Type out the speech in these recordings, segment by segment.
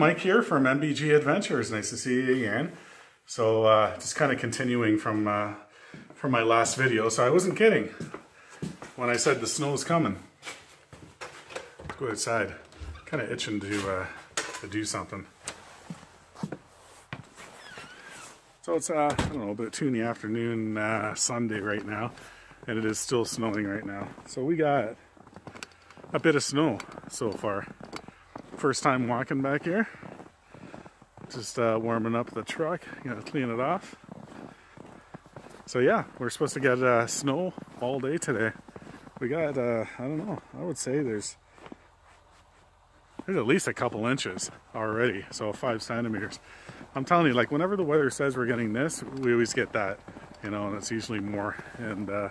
Mike here from MBG Adventures. Nice to see you again. So uh, just kind of continuing from uh, from my last video. So I wasn't kidding when I said the snow's coming. Let's go outside. Kind of itching to uh, to do something. So it's uh, I don't know about two in the afternoon uh, Sunday right now, and it is still snowing right now. So we got a bit of snow so far. First time walking back here. Just uh, warming up the truck, gonna clean it off. So yeah, we're supposed to get uh, snow all day today. We got, uh, I don't know, I would say there's there's at least a couple inches already, so five centimeters. I'm telling you, like whenever the weather says we're getting this, we always get that, you know, and it's usually more. And uh,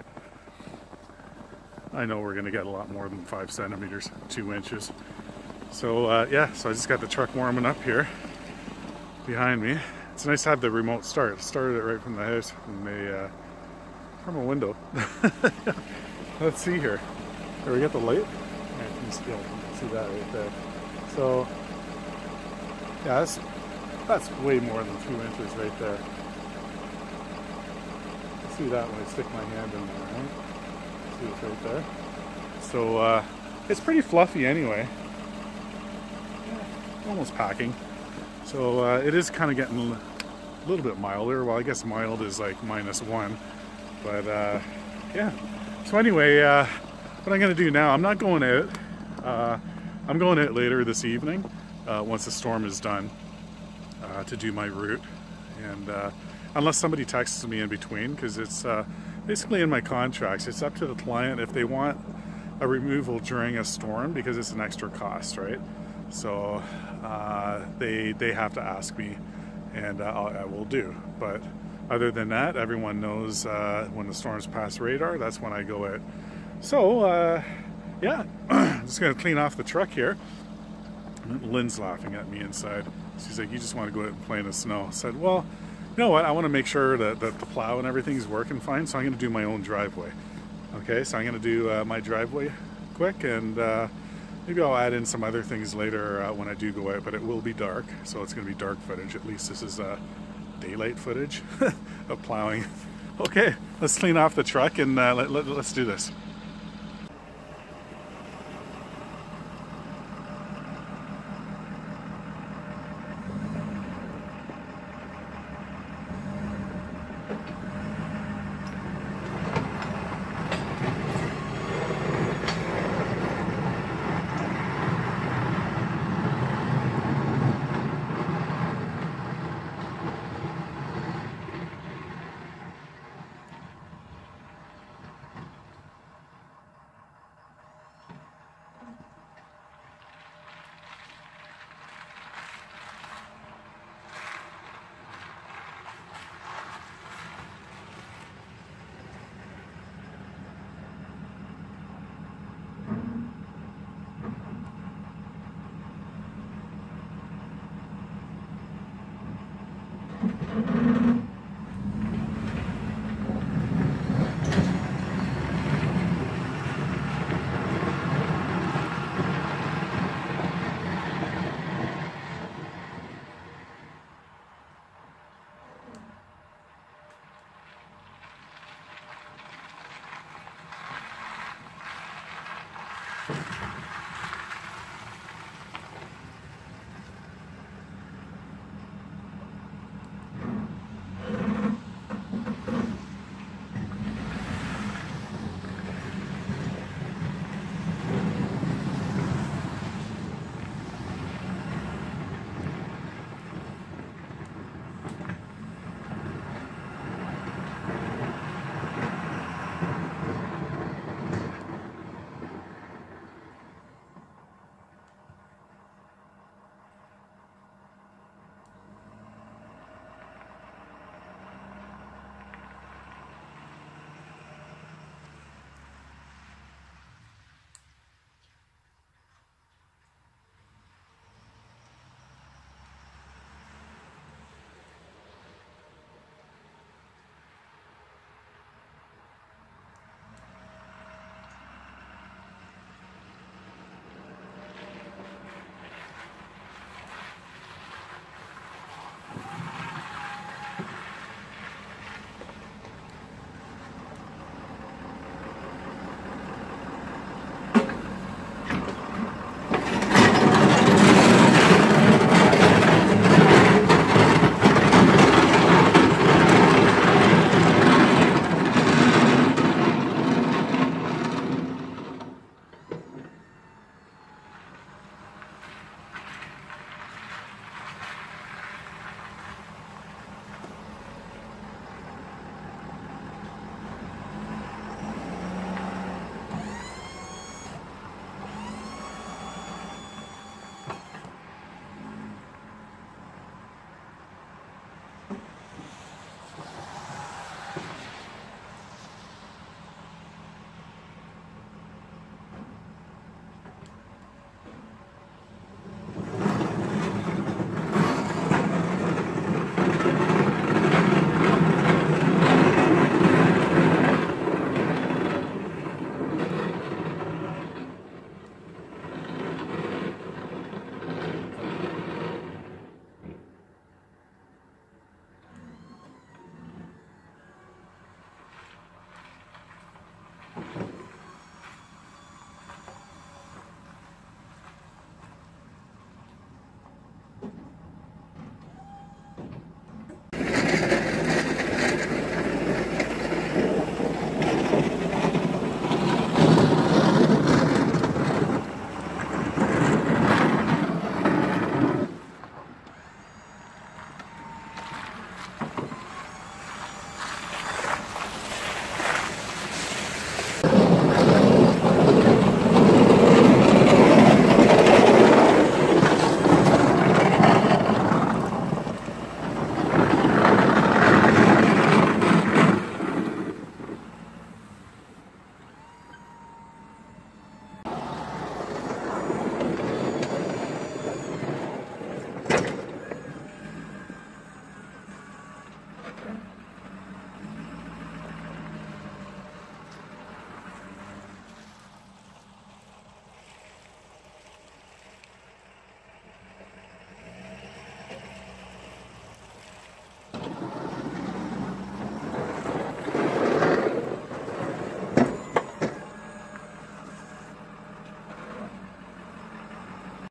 I know we're gonna get a lot more than five centimeters, two inches. So uh, yeah, so I just got the truck warming up here behind me. It's nice to have the remote start. Started it right from the house, from a uh, from a window. Let's see here. There we got the light. You can still see that right there. So yeah, that's that's way more than two inches right there. See that when I stick my hand in there, right? See it's right there. So uh, it's pretty fluffy anyway almost packing. So uh, it is kind of getting a little bit milder. Well, I guess mild is like minus one. But uh, yeah. So anyway, uh, what I'm to do now, I'm not going out. Uh, I'm going out later this evening uh, once the storm is done uh, to do my route. And unless somebody texts me in between, because it's basically in my contracts, it's up to the client if they want a removal during a storm because it's an extra cost, right? So uh, they they have to ask me, and uh, I will do. But other than that, everyone knows uh, when the storms pass radar. That's when I go out. So uh, yeah, I'm just gonna clean off the truck here. Lynn's laughing at me inside. She's like, "You just want to go out and play in the snow?" I said, "Well, you know what? I want to make sure that, that the plow and everything is working fine, so I'm going to do my own driveway. Okay, so I'm going to do uh, my driveway quick and." Maybe I'll add in some other things later uh, when I do go out, but it will be dark, so it's going to be dark footage. At least this is uh, daylight footage of plowing. Okay, let's clean off the truck and uh, let, let, let's do this.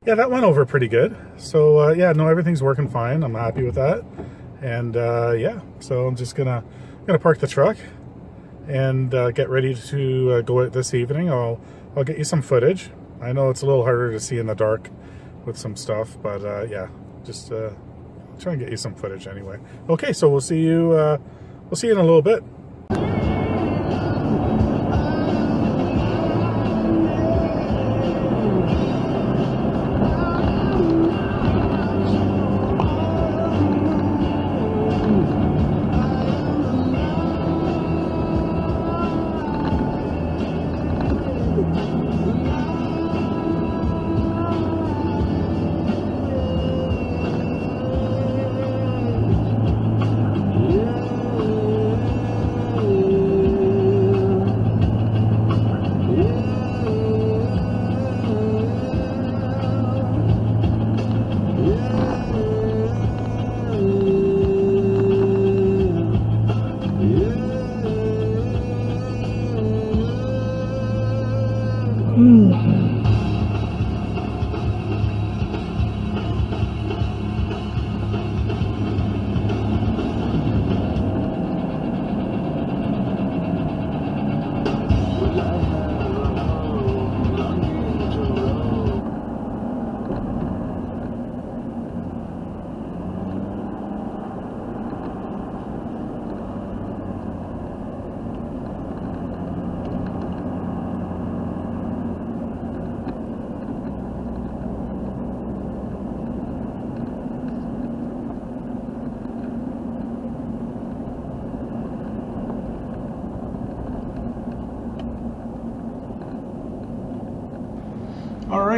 Yeah, that went over pretty good. So uh, yeah, no, everything's working fine. I'm happy with that. And uh, yeah, so I'm just gonna gonna park the truck and uh, get ready to uh, go out this evening. I'll I'll get you some footage. I know it's a little harder to see in the dark with some stuff, but uh, yeah, just uh, try and get you some footage anyway. Okay, so we'll see you. We'll see you in a little bit.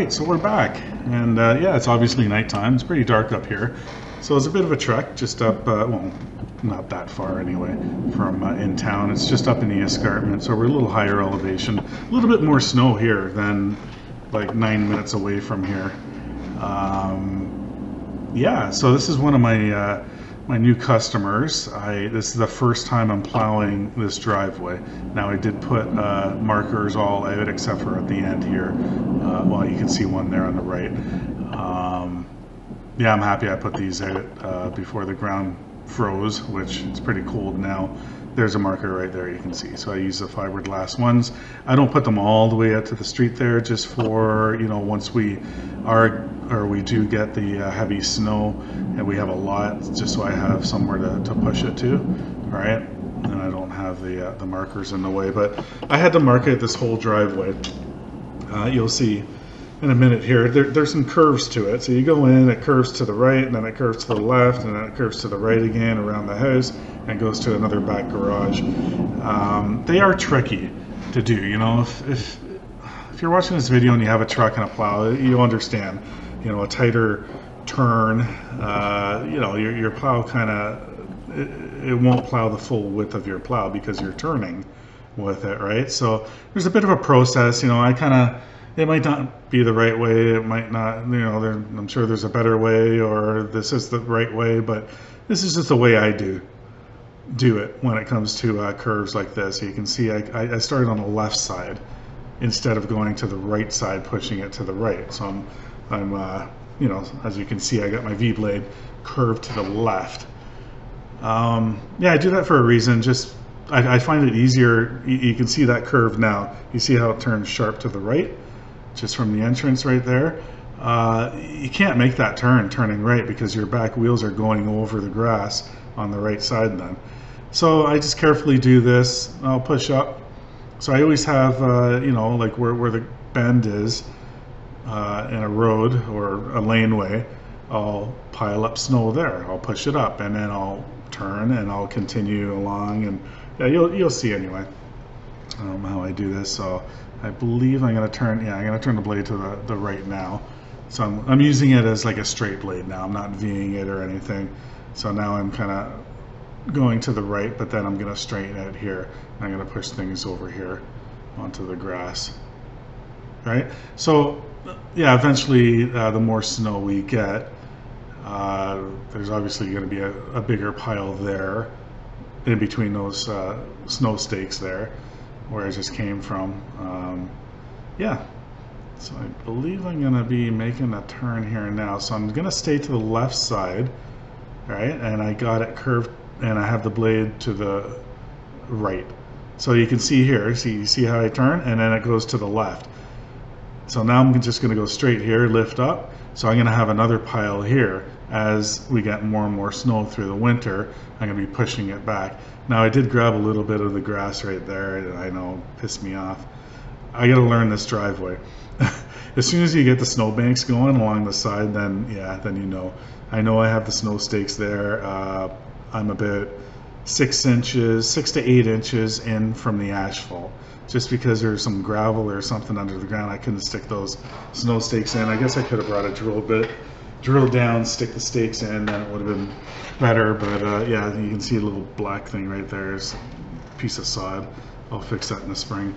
Right, so we're back, and uh, yeah, it's obviously nighttime. It's pretty dark up here, so it's a bit of a trek just up. Uh, well, not that far anyway from uh, in town. It's just up in the escarpment, so we're a little higher elevation. A little bit more snow here than like nine minutes away from here. Um, yeah, so this is one of my uh, my new customers. I this is the first time I'm plowing this driveway. Now I did put uh, markers all out except for at the end here. Uh, well, you can see one there on the right. Um, yeah, I'm happy I put these out uh, before the ground froze, which it's pretty cold now. There's a marker right there you can see. So I use the fiberglass ones. I don't put them all the way out to the street there just for, you know, once we are, or we do get the uh, heavy snow and we have a lot, just so I have somewhere to, to push it to, right? And I don't have the, uh, the markers in the way, but I had to mark it this whole driveway. Uh, you'll see in a minute here. There, there's some curves to it. So you go in, it curves to the right, and then it curves to the left, and then it curves to the right again around the house, and goes to another back garage. Um, they are tricky to do. You know, if, if if you're watching this video and you have a truck and a plow, you understand. You know, a tighter turn, uh, you know, your, your plow kind of it, it won't plow the full width of your plow because you're turning with it, right? So there's a bit of a process. You know, I kind of it might not be the right way. It might not, you know, I'm sure there's a better way or this is the right way, but this is just the way I do do it when it comes to uh, curves like this. You can see I, I started on the left side instead of going to the right side, pushing it to the right. So I'm, I'm uh, you know, as you can see, I got my V-blade curved to the left. Um, yeah, I do that for a reason. Just I, I find it easier. You, you, can see that curve now. You see how it turns sharp to the right just from the entrance right there. Uh, you can't make that turn turning right because your back wheels are going over the grass on the right side then. So I just carefully do this. I'll push up. So I always have, uh, you know, like where, where the bend is uh, in a road or a laneway, I'll pile up snow there. I'll push it up and then I'll turn and I'll continue along and yeah, you'll, you'll see anyway um, how I do this. So I believe I'm going to turn, yeah, I'm going to turn the blade to the, the right now. So I'm, I'm using it as like a straight blade now. I'm not Ving it or anything. So now I'm kind of going to the right, but then I'm going to straighten it here. And I'm going to push things over here onto the grass. Right? So yeah, eventually uh, the more snow we get, uh, there's obviously going to be a, a, bigger pile there in between those uh, snow stakes there where I just came from. Um, yeah, So I believe I'm going to be making a turn here now. So I'm going to stay to the left side, right? And I got it curved and I have the blade to the right. So you can see here, see, you see how I turn and then it goes to the left. So now I'm just going to go straight here, lift up. So I'm going to have another pile here as we get more and more snow through the winter. I'm going to be pushing it back. Now I did grab a little bit of the grass right there. I know, pissed me off. I got to learn this driveway. as soon as you get the snow banks going along the side, then yeah, then you know. I know I have the snow stakes there. Uh, I'm about six inches, six to eight inches in from the asphalt. Just because there's some gravel or something under the ground, I couldn't stick those snow stakes in. I guess I could have brought a drill bit, drill down, stick the stakes in, then it would have been better. But uh, yeah, you can see a little black thing right there. It's a piece of sod. I'll fix that in the spring.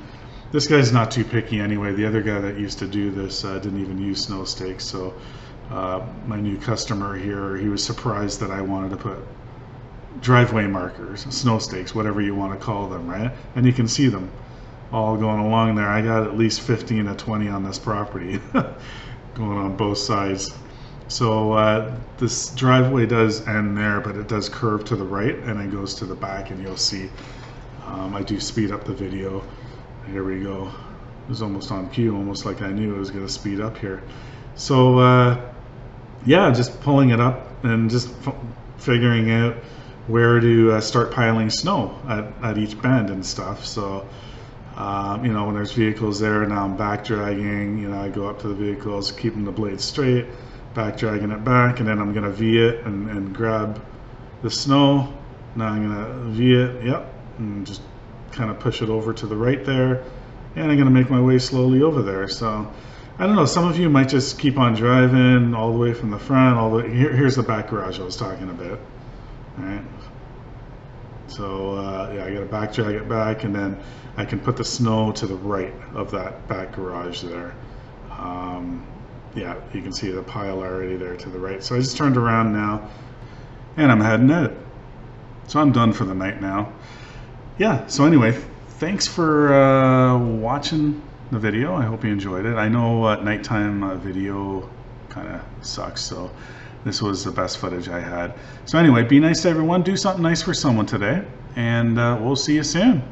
This guy's not too picky anyway. The other guy that used to do this uh, didn't even use snow stakes. So uh, my new customer here, he was surprised that I wanted to put driveway markers, snow stakes, whatever you want to call them, right? And you can see them all going along there. I got at least 15 to 20 on this property going on both sides. So uh, this driveway does end there, but it does curve to the right and it goes to the back and you'll see um, I do speed up the video. Here we go. It was almost on cue, almost like I knew it was going to speed up here. So uh, yeah, just pulling it up and just figuring out where to uh, start piling snow at, at each bend and stuff. So, um, you know, when there's vehicles there, now I'm back dragging, you know, I go up to the vehicles, keeping the blade straight, back dragging it back, and then I'm to V it and, and grab the snow. Now I'm to V it, yep, and just kind of push it over to the right there. And I'm to make my way slowly over there. So, I don't know, some of you might just keep on driving all the way from the front, all the, here, here's the back garage I was talking about. All right. So uh, yeah, I got to back drag it back, and then I can put the snow to the right of that back garage there. Um, yeah, you can see the pile already there to the right. So I just turned around now, and I'm heading out. So I'm done for the night now. Yeah. So anyway, thanks for uh, watching the video. I hope you enjoyed it. I know uh, nighttime uh, video kind of sucks, so this was the best footage I had. So anyway, be nice to everyone. Do something nice for someone today, and uh, we'll see you soon.